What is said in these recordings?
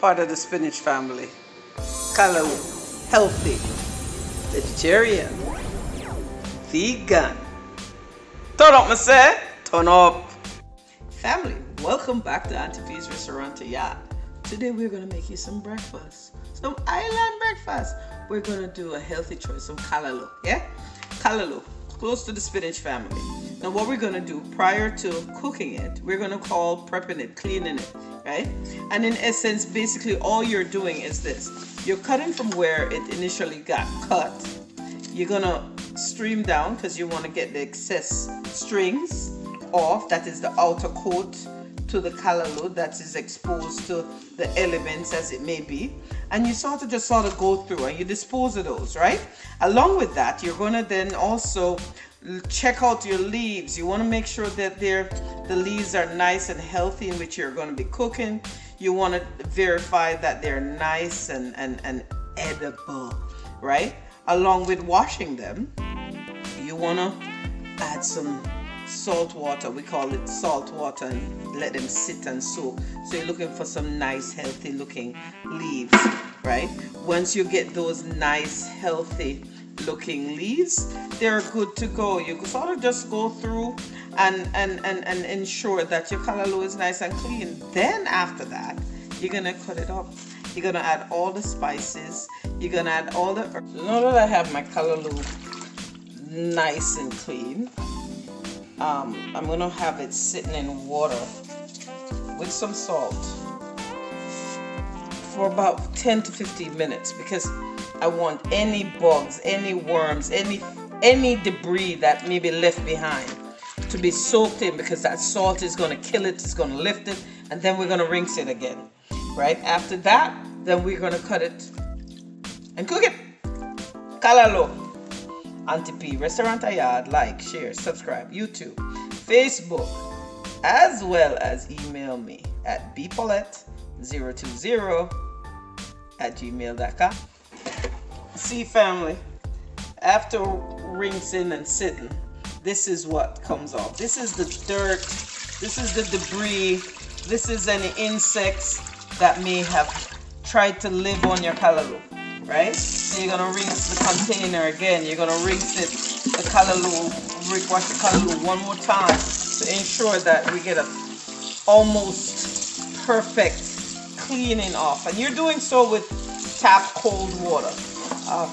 part of the spinach family. Callaloo, healthy, vegetarian, vegan. Turn up, my say. Eh? Turn up. Family, welcome back to Auntie P's Restaurant Yard. Today we're gonna make you some breakfast, some island breakfast. We're gonna do a healthy choice, some callaloo, yeah? Callaloo, close to the spinach family. Now what we're gonna do prior to cooking it, we're gonna call prepping it, cleaning it, right? And in essence, basically all you're doing is this. You're cutting from where it initially got cut. You're gonna stream down because you wanna get the excess strings off, that is the outer coat to the callaloo that is exposed to the elements as it may be and you sort of just sort of go through and you dispose of those right along with that you're going to then also check out your leaves. You want to make sure that they're, the leaves are nice and healthy in which you're going to be cooking. You want to verify that they're nice and, and, and edible, right? Along with washing them, you want to add some salt water. We call it salt water and let them sit and soak. So you're looking for some nice, healthy looking leaves, right? Once you get those nice, healthy looking leaves they're good to go you can sort of just go through and and and, and ensure that your callaloo is nice and clean then after that you're gonna cut it up you're gonna add all the spices you're gonna add all the now that I have my callaloo nice and clean um, I'm gonna have it sitting in water with some salt for about 10 to 15 minutes because I want any bugs, any worms, any any debris that may be left behind to be soaked in because that salt is going to kill it, it's going to lift it, and then we're going to rinse it again. Right after that, then we're going to cut it and cook it. Callaloo. Auntie P, Restaurant Yard, like, share, subscribe, YouTube, Facebook, as well as email me at bpaulette020 at gmail.com. See, family, after rinsing and sitting, this is what comes off. This is the dirt, this is the debris, this is any insects that may have tried to live on your callaloo, right? So you're gonna rinse the container again. You're gonna rinse it, the color callaloo, wash the color callaloo one more time to ensure that we get a almost perfect cleaning off. And you're doing so with tap cold water. Uh,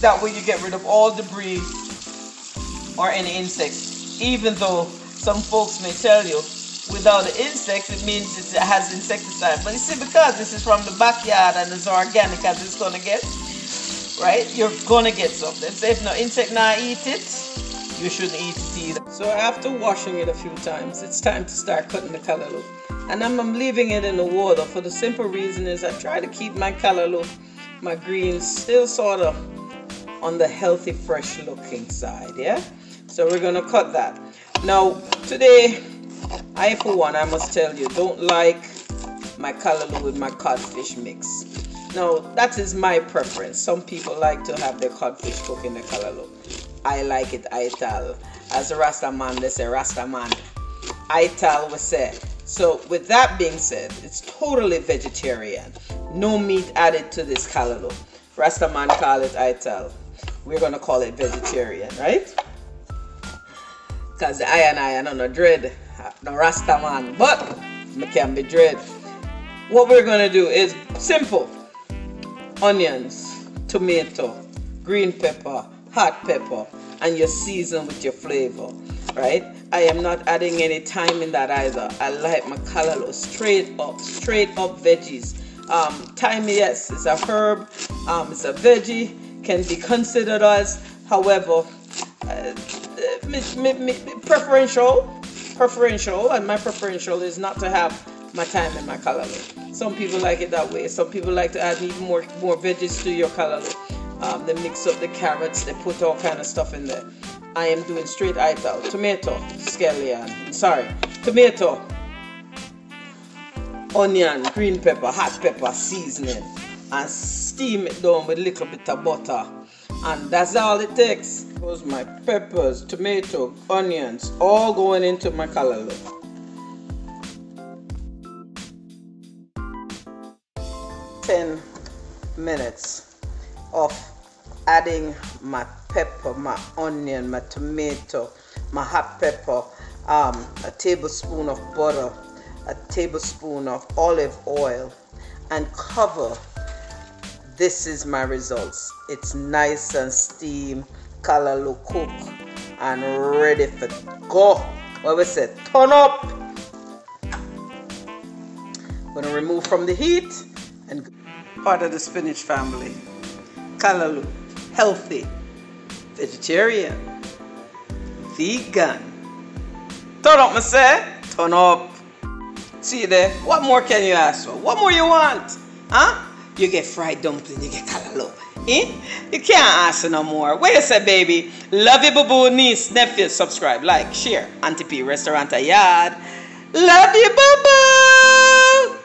that way you get rid of all debris or any insects. Even though some folks may tell you without the insects it means it has insecticide. But you see because this is from the backyard and it's organic as it's gonna get, right? You're gonna get something. So if no insect not eat it, you shouldn't eat it either. So after washing it a few times, it's time to start cutting the callaloo. And I'm, I'm leaving it in the water for the simple reason is I try to keep my callaloo my greens still sort of on the healthy fresh looking side yeah so we're gonna cut that now today I for one I must tell you don't like my callaloo with my codfish mix. Now that is my preference. Some people like to have their codfish cooked in the callaloo. I like it ital as a rasta man they say rasta man. Ital was said so with that being said it's totally vegetarian. No meat added to this callaloo. Rastaman call it ital. We're gonna call it vegetarian, right? Cause the I and I are not dread, no Rastaman, but me can be dread. What we're gonna do is simple. Onions, tomato, green pepper, hot pepper, and you season with your flavor, right? I am not adding any thyme in that either. I like my callaloo straight up, straight up veggies um, thyme, yes, it's a herb, um, it's a veggie, can be considered as, however, uh, me, me, me, preferential, preferential, and my preferential is not to have my thyme in my callaloo. Some people like it that way. Some people like to add even more more veggies to your callaloo. Um, they mix up the carrots, they put all kind of stuff in there. I am doing straight ital, tomato, scallion, sorry, tomato, onion, green pepper, hot pepper seasoning and steam it down with a little bit of butter. And that's all it takes. Those my peppers, tomato, onions, all going into my callaloo. 10 minutes of adding my pepper, my onion, my tomato, my hot pepper, um, a tablespoon of butter, a tablespoon of olive oil, and cover. This is my results. It's nice and callaloo cook, and ready for go. What we say? Turn up. Gonna remove from the heat and part of the spinach family. Callaloo, healthy, vegetarian, vegan. Turn up, say. Turn up. See you there. What more can you ask for? What more you want? Huh? You get fried dumpling, you get callaloo. Hmm? you can't ask no more. Wait a sec, baby. Love you, boo-boo, niece, nephew. Subscribe, like, share. Auntie P Restaurant Yard. Love you, boo-boo.